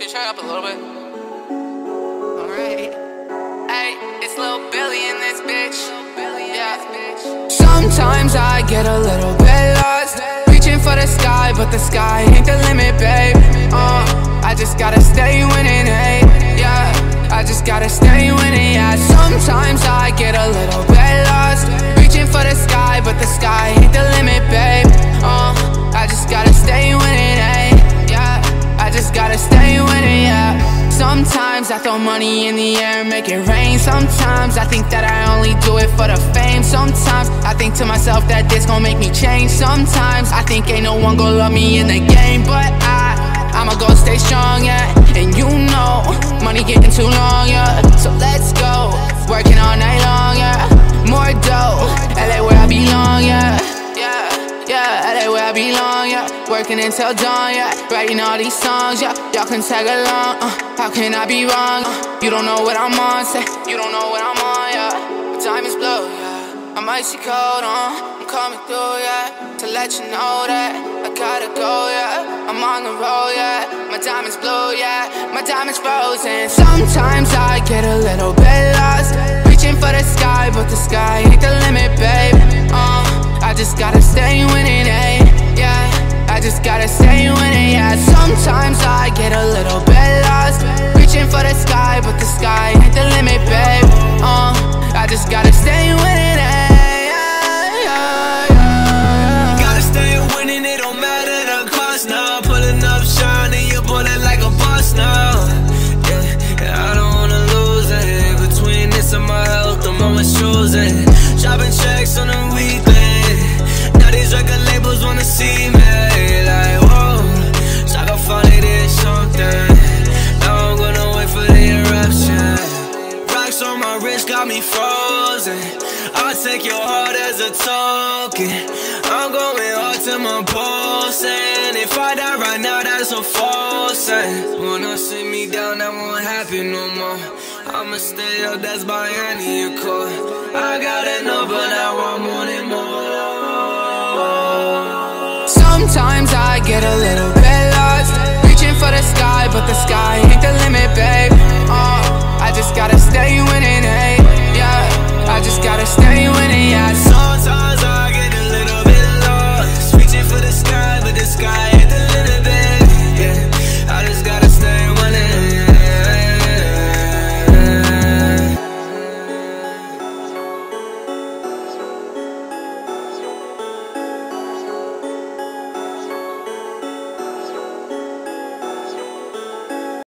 You up a little bit? Bitch. Sometimes I get a little bit lost. Reaching for the sky, but the sky ain't the limit, babe. I throw money in the air and make it rain. Sometimes I think that I only do it for the fame. Sometimes I think to myself that this gon' make me change. Sometimes I think ain't no one gon' love me in the game, but I, I'ma go stay strong, yeah. And you know, money getting too long, yeah. So let's go, working all night long, yeah. More dough, LA where I belong, yeah. Yeah, yeah, LA where I belong. Working until dawn, yeah. Writing all these songs, yeah. Y'all can tag along, uh. How can I be wrong? Uh, you don't know what I'm on, say. You don't know what I'm on, yeah. My time is blue, yeah. I'm icy cold, uh. I'm coming through, yeah. To let you know that I gotta go, yeah. I'm on the road, yeah. My diamond's blue, yeah. My diamond's frozen. Sometimes I get a little bit lost. Reaching for the sky, but the sky ain't the limit, babe. Shopping checks on the weekly. Now these record labels wanna see me. Like, whoa, so I can finally did something. Now I'm gonna wait for the eruption. Rocks on my wrist got me frozen. I'll take your heart as a token. I'm going hard to my pulse. And if I die right now, that's a false sign. Wanna sit me down, that won't happen no more. I'ma stay up, that's by any accord. I gotta Sometimes I get a little bit lost. Reaching for the sky, but the sky ain't the limit, babe